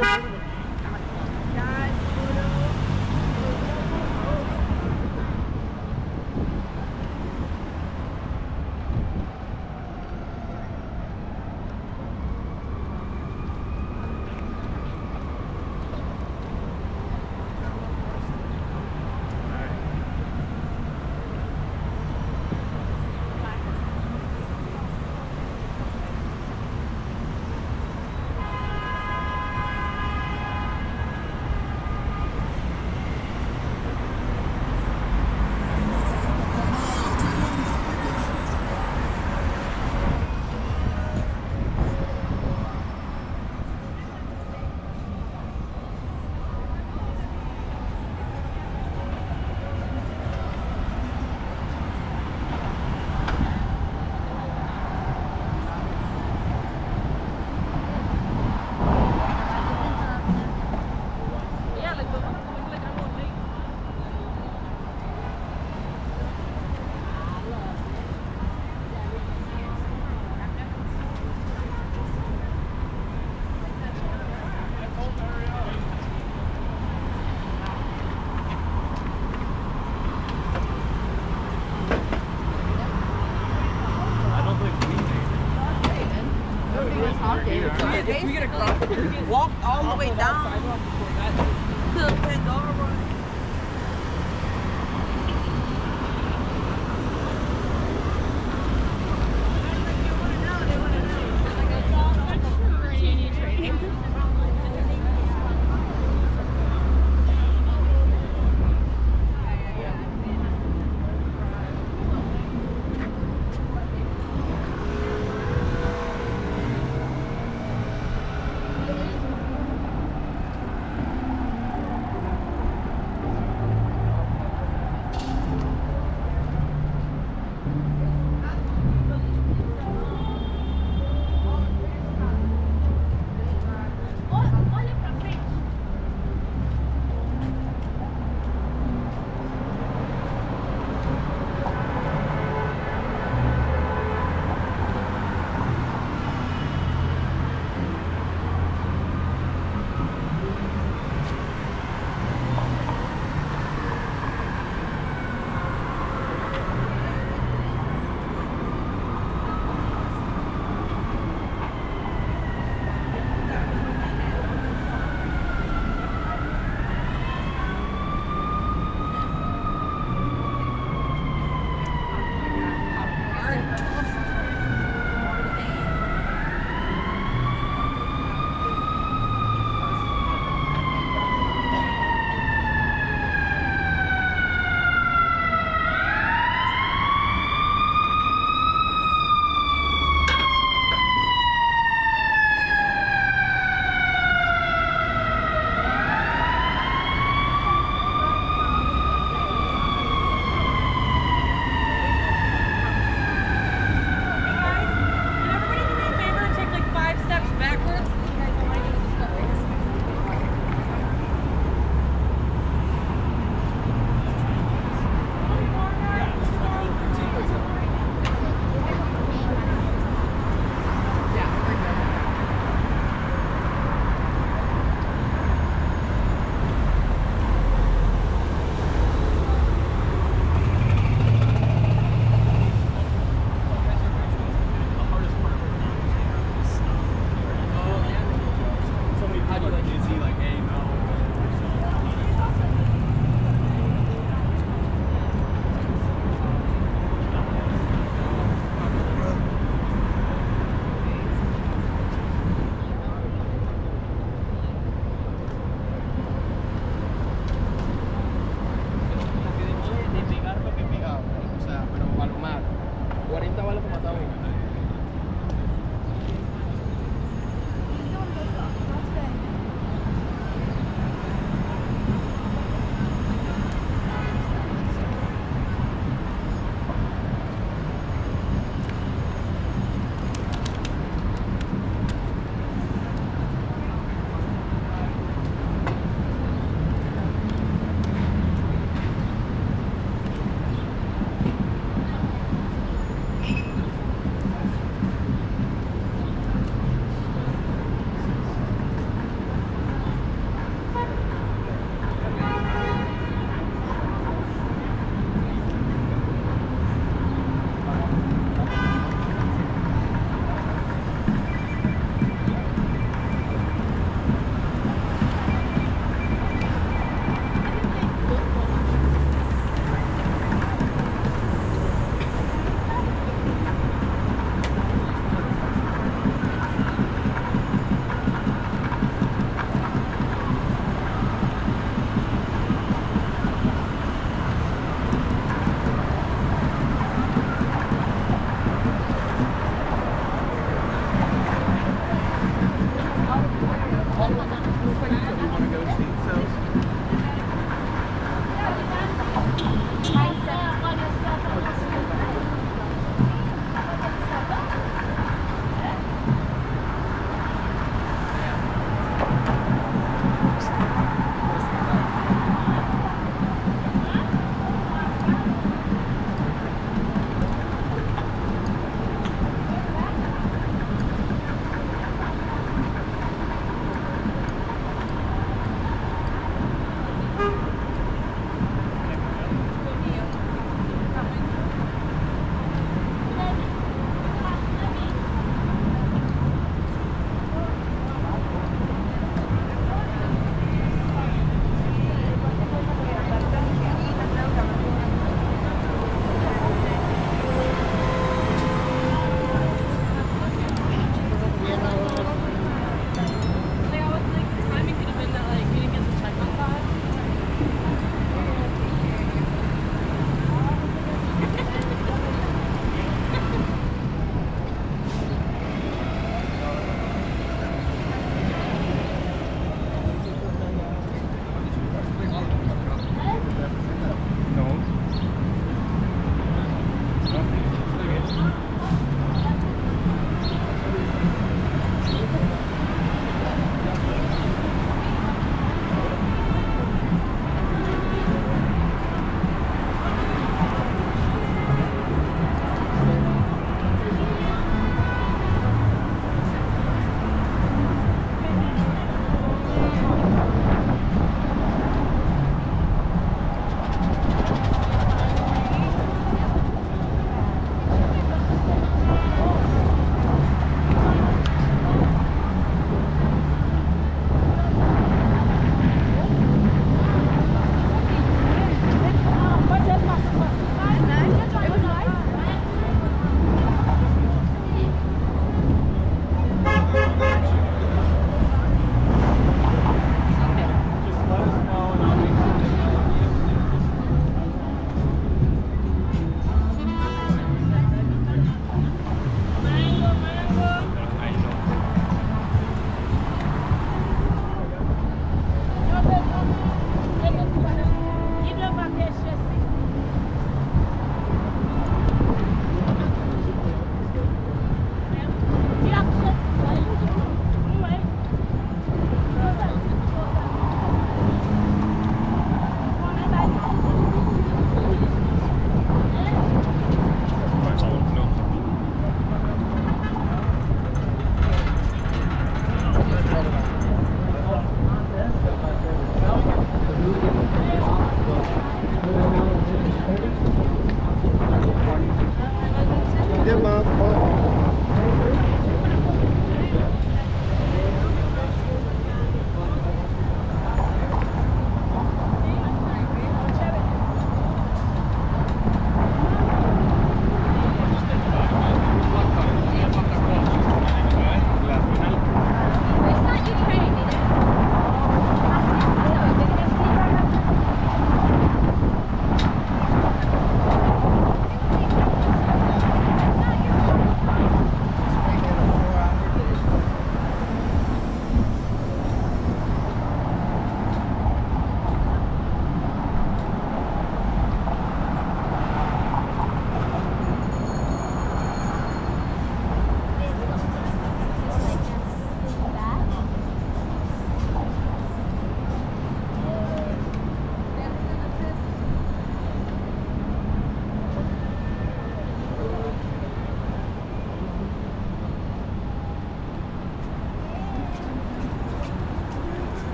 Bye.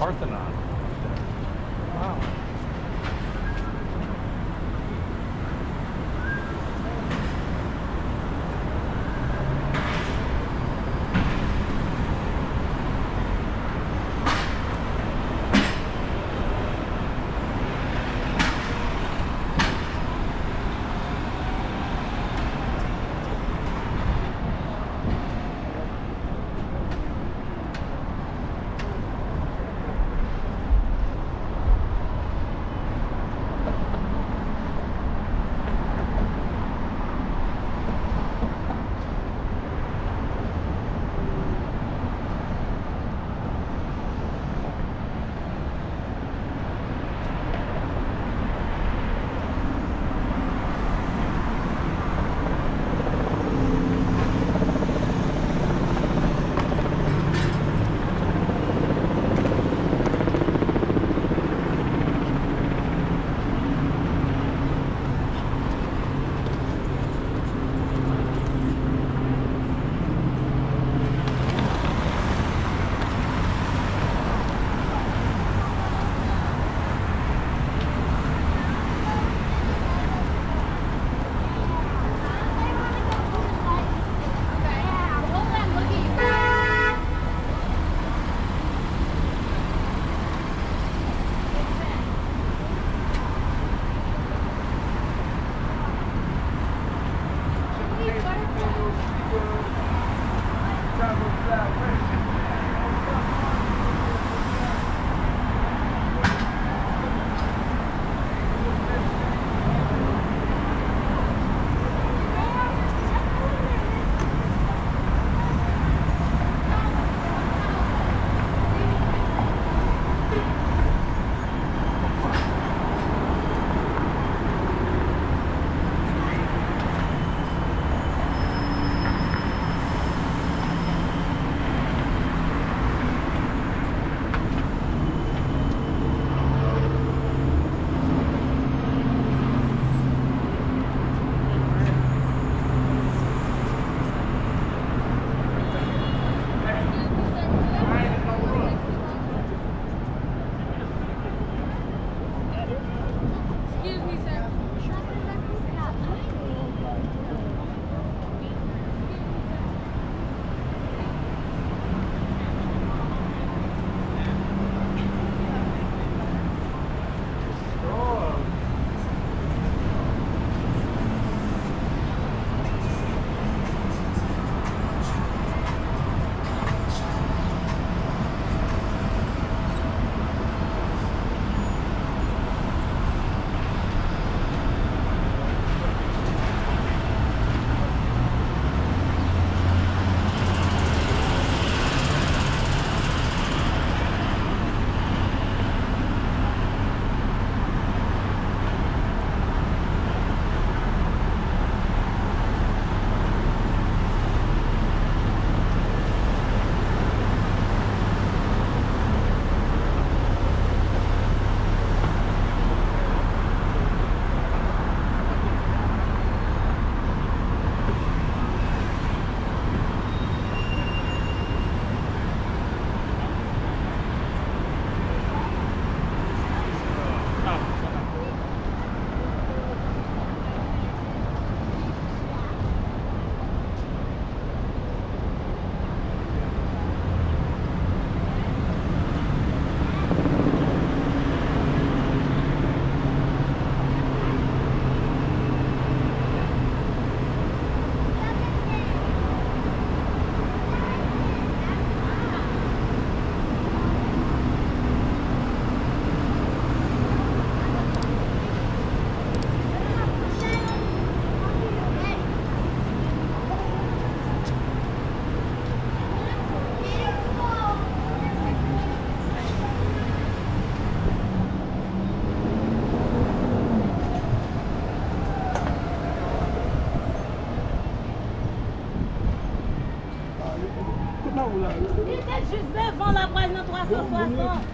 Yeah, Coba.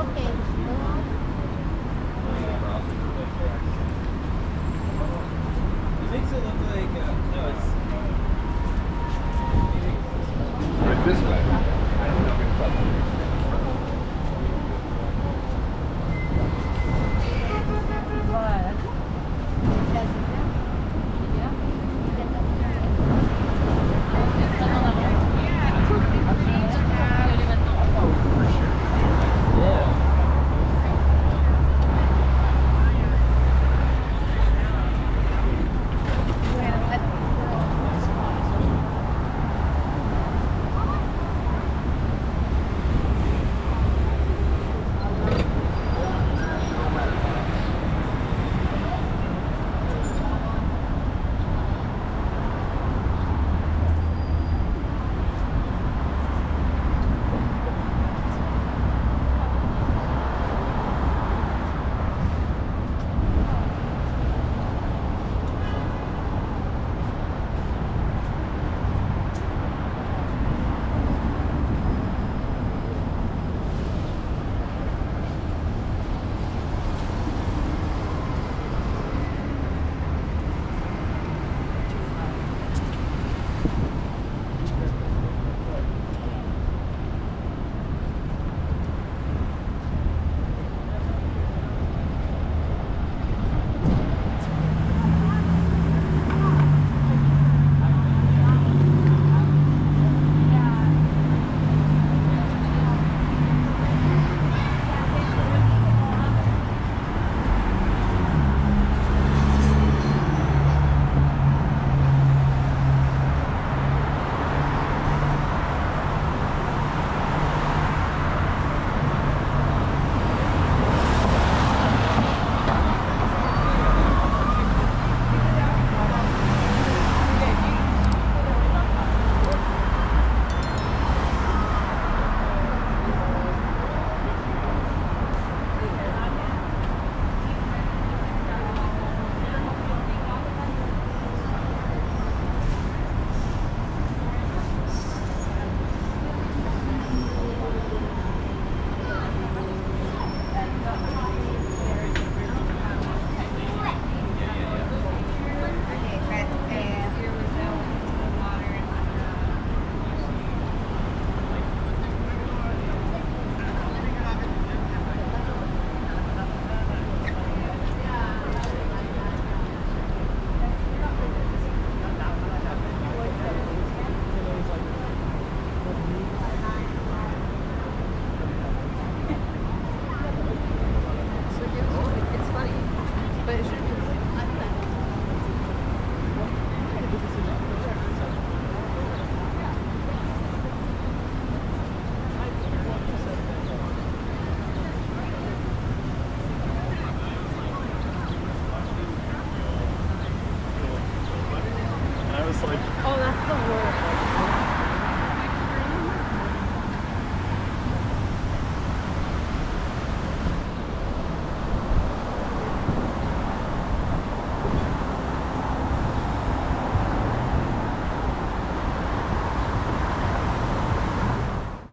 okay.